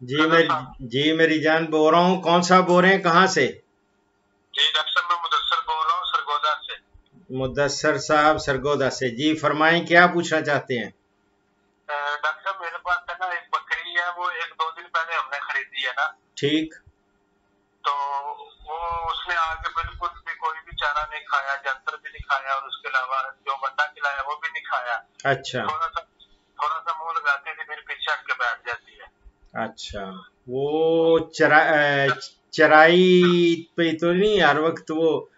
जी मैं जी मेरी जान बोल रहा हूँ। कौन सा बोल रहे हैं? कहाँ से? जी डॉक्टर साहब मैं मुदस्सर बोल रहा हूँ सरगोदा से। मुदस्सर साहब सरगोदा से। जी फरमाएँ क्या पूछना चाहते हैं? डॉक्टर मेरे पास है ना एक बकरी है वो एक दो दिन पहले हमने खरीदी है ना। ठीक। तो वो उसने आगे बिल्कुल भी कोई भी चारा नहीं खाया जंतर भी नहीं खाया और उसके अलावा जो बंदा खिलाया वो भी नहीं खाया। अच्छा। थोड़ा सा थोड़ा सा मुँह लगाते थे फिर पीछे हट के बैठ जाती अच्छा वो चरा चराई पे तो नहीं हर वक्त वो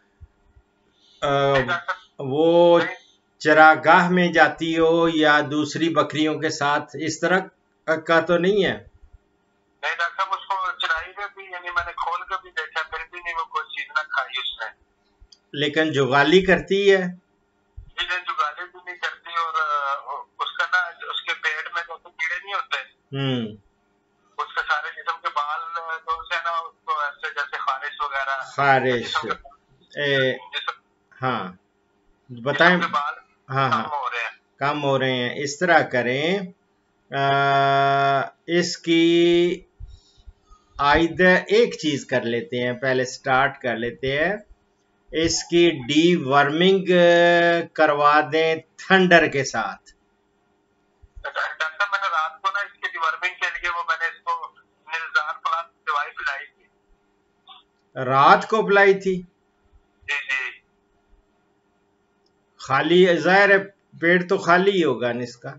डॉक्टर वो चरागाह में जाती हो या दूसरी बकरियों के साथ इस तरह का तो नहीं है? नहीं डॉक्टर साहब उसको चराई में भी यानी मैंने खोल कर भी देखा फिर भी नहीं वो कोई चीज़ ना खाई उसने। लेकिन जुगाली करती है? जुगाली भी नहीं करती और उसका ना उसके पेट में जैसे कीड़े नहीं होते? हम्म। उसके सारे जिस्म के बाल तो उसे ना उसको ऐसे जैसे खारिश वगैरह खारिश ए, हाँ बताएँ। बाल हाँ कम हाँ रहे कम हो रहे हैं। इस तरह करें। आ, इसकी आइदर एक चीज़ कर लेते हैं पहले स्टार्ट कर लेते हैं। इसकी डी वर्मिंग करवा दें थंडर के साथ। रात को पिलाई थी। खाली ज़ाहिर है पेट तो खाली ही होगा ना इसका।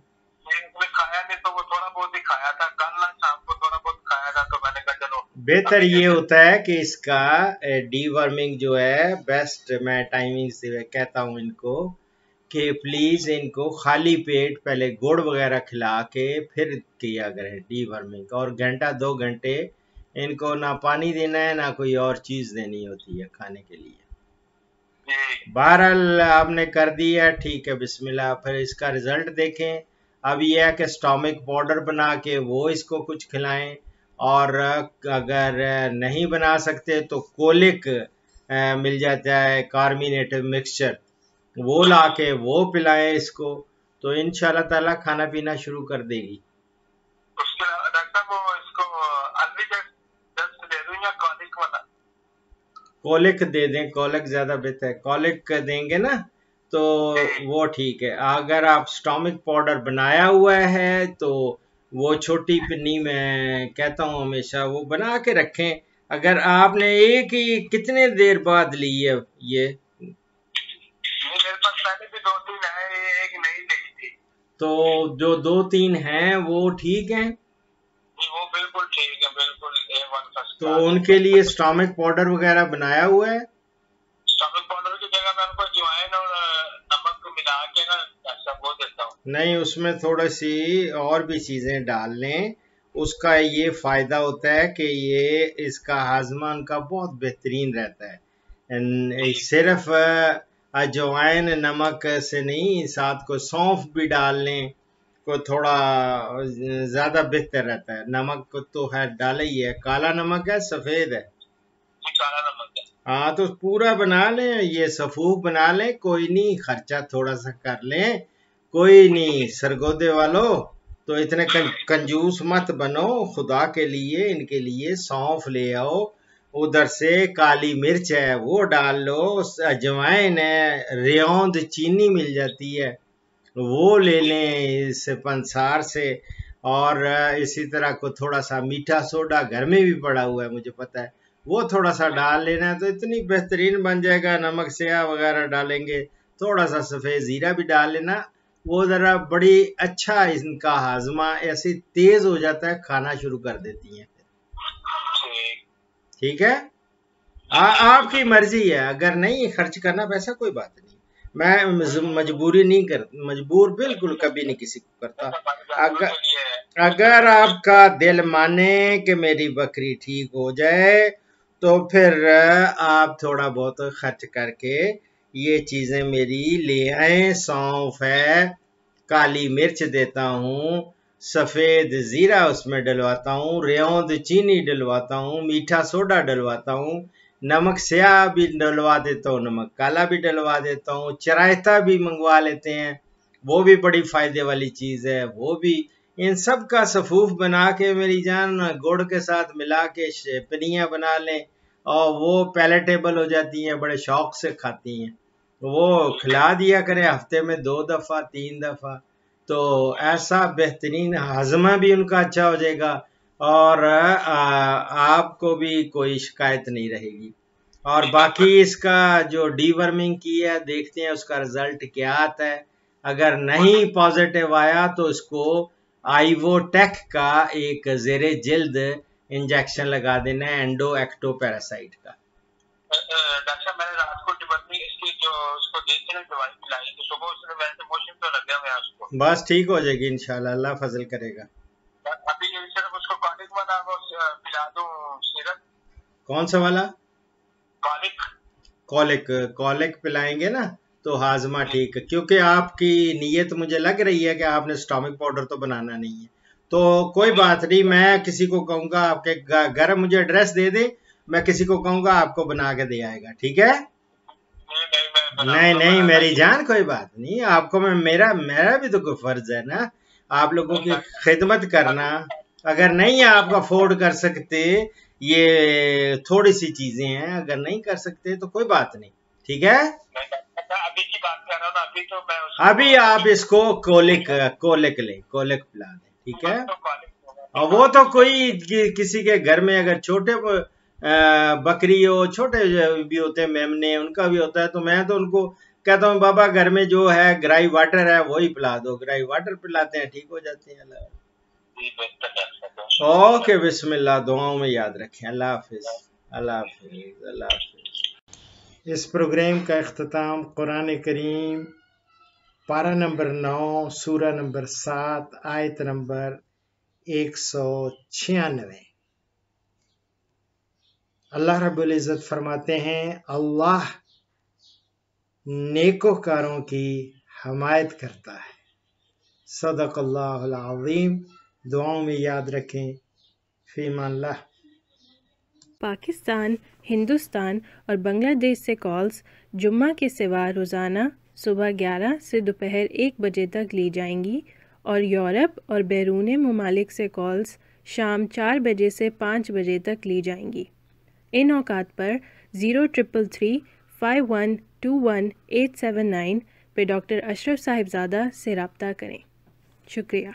खाया नहीं तो वो थोड़ा बहुत ही खाया था। कल शाम को थोड़ा बहुत खाया था तो मैंने कहा चलो बेहतर ये होता है कि इसका डीवर्मिंग जो है बेस्ट मैं टाइमिंग से कहता हूँ इनको कि प्लीज़ इनको खाली पेट पहले गुड़ वगैरह खिला के फिर किया करें डीवर्मिंग और घंटा दो घंटे इनको ना पानी देना है, ना कोई और चीज़ देनी होती है खाने के लिए। बहरहाल आपने कर दिया, ठीक है, बिस्मिल्लाह। फिर इसका रिज़ल्ट देखें। अब यह है कि स्टोमिक पाउडर बना के वो इसको कुछ खिलाएँ और अगर नहीं बना सकते तो कोलिक मिल जाता है कार्मिनेटिव मिक्सचर, वो ला के वो पिलाएँ इसको। तो इन ताला खाना पीना शुरू कर देगी उसके अलावा डॉक्टर साहब वो इसको अलवी जस्ट दे दूँ या कॉलिक वाला कोलिक दे दें कोलिक ज़्यादा बेहतर है। कॉलिक देंगे ना तो वो ठीक है। अगर आप स्टोमिक पाउडर बनाया हुआ है तो वो छोटी पिन्नी में कहता हूँ हमेशा वो बना के रखें। अगर आपने एक ही कितने देर बाद ली है ये? है तो जो दो तीन हैं वो ठीक हैं? वो बिल्कुल ठीक है बिल्कुल। तो उनके लिए स्टॉमिक पाउडर वगैरह बनाया हुआ है? स्टोमिक पाउडर की जगह मैं उनको अजवाइन और नमक को मिला के ना वो देता हूँ। नहीं उसमें थोड़ी सी और भी चीज़ें डाल लें। उसका ये फ़ायदा होता है कि ये इसका हाजमा उनका बहुत बेहतरीन रहता है। सिर्फ़ अजवाइन नमक से नहीं साथ को सौंफ भी डाल लें। को थोड़ा ज़्यादा बेहतर रहता है। नमक को तो है डाला ही है। काला नमक है सफ़ेद है। काला नमक है। हाँ तो पूरा बना लें ये सफूफ बना लें कोई नहीं खर्चा थोड़ा सा कर लें। कोई नहीं सरगोदे वालों तो इतने कंजूस मत बनो। खुदा के लिए इनके लिए सौंफ ले आओ। उधर से काली मिर्च है वो डाल लो। अजवाइन है रेौंद चीनी मिल जाती है। वो ले लें इस पंसार से। और इसी तरह को थोड़ा सा मीठा सोडा घर में भी पड़ा हुआ है मुझे पता है। वो थोड़ा सा डाल लेना है तो इतनी बेहतरीन बन जाएगा। नमक स्याह वगैरह डालेंगे थोड़ा सा सफ़ेद ज़ीरा भी डाल लेना। वो ज़रा बड़ी अच्छा इनका हाजमा ऐसे तेज़ हो जाता है खाना शुरू कर देती हैं। ठीक। ठीक है? आ, आपकी मर्ज़ी है। अगर नहीं खर्च करना पैसा कोई बात नहीं। मैं मजबूरी नहीं कर, मजबूर बिल्कुल कभी नहीं किसी को करता। अगर अगर आपका दिल माने कि मेरी बकरी ठीक हो जाए तो फिर आप थोड़ा बहुत खर्च करके ये चीज़ें मेरी ले आए। सौंफ है, काली मिर्च देता हूँ, सफ़ेद जीरा उसमें डलवाता हूँ रेौंद चीनी डलवाता हूँ, मीठा सोडा डलवाता हूँ नमक स्याह भी डलवा देता हूँ, नमक काला भी डलवा देता हूँ, चरायता भी मंगवा लेते हैं। वो भी बड़ी फ़ायदे वाली चीज़ है, वो भी। इन सब का सफूफ बना के मेरी जान, गुड़ के साथ मिला के पिनियाँ बना लें, और वो पैलेटेबल हो जाती हैं, बड़े शौक से खाती हैं। वो खिला दिया करें, हफ़्ते में दो दफ़ा, तीन दफ़ा तो ऐसा बेहतरीन हजमा भी उनका अच्छा हो जाएगा। और आपको भी कोई शिकायत नहीं रहेगी। और बाकी इसका जो डीवर्मिंग की है देखते हैं उसका रिज़ल्ट क्या आता है। अगर नहीं पॉजिटिव आया तो इसको आईवोटेक का एक जेरे जल्द इंजेक्शन लगा देना है एंडो एक्टो पैरासाइट का डॉक्टर मैंने रात को इसकी जो उसको दवाई पिलाई तो सुबह उसने वैसे मोशन तो लग गया उसको। बस ठीक हो जाएगी इंशाल्लाह अल्लाह फजल करेगा। अभी सिर्फ़ उसको कॉलिक वाला वो पिला दूँ सिरप कौन सा वाला? कॉलिक कॉलिक कॉलिक पिलाएँगे ना तो हाजमा ठीक। क्योंकि आपकी नीयत मुझे लग रही है कि आपने स्टॉमिक पाउडर तो बनाना नहीं है। तो कोई बात नहीं मैं किसी को कहूँगा आपके घर मुझे एड्रेस दे दे मैं किसी को कहूँगा आपको बना के दे आएगा ठीक है? नहीं नहीं नहीं मेरी जान कोई बात नहीं आपको मैं मेरा मेरा भी तो कोई फ़र्ज़ है ना। आप लोगों की खिदमत करना। अगर नहीं आप अफोर्ड कर सकते, ये थोड़ी सी चीज़ें हैं, अगर नहीं कर सकते तो कोई बात नहीं, ठीक है? अभी की बात कर रहा अभी तो मैं अभी आप इसको कोलिक कोलिक ले, कोलिक पिला दें, ठीक है? और वो तो कोई किसी के घर में अगर छोटे बकरी हो, छोटे भी होते हैं, मेमने, उनका भी होता है तो मैं तो उनको कहता हूँ बाबा घर में जो है ग्राई वाटर है वही पिला दो। ग्राई वाटर पिलाते हैं ठीक हो जाते हैं अल्लाह। ओके बिस्मिल्लाह दुआओं में याद रखें। अल्लाह हाफिज अल्लाह हाफिज अल्लाह हाफिज। इस प्रोग्राम का अख्ताम कुरान करीम पारा नंबर नौ सूरा नंबर सात आयत नंबर एक सौ छियानवे। अल्लाह रब्बुल इज़्ज़त फरमाते हैं अल्लाह नेकोकारों की हमायत करता है। सदक अल्लाज़ीम दुआओं में याद रखें, फ़ीमान पाकिस्तान, हिंदुस्तान और बांग्लादेश से कॉल्स जुम्मा के सिवा रोज़ाना सुबह 11 से दोपहर एक बजे तक ली जाएँगी और यूरोप और बैरून ममालिक से कॉल्स शाम चार बजे से पाँच बजे तक ली जाएँगी। इन अवकात पर zero triple three five one two one eight seven nine पर डॉक्टर अशरफ साहिबजादा से रबता करें। शुक्रिया।